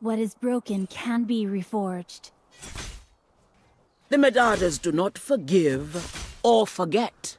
What is broken can be reforged. The Medardas do not forgive or forget.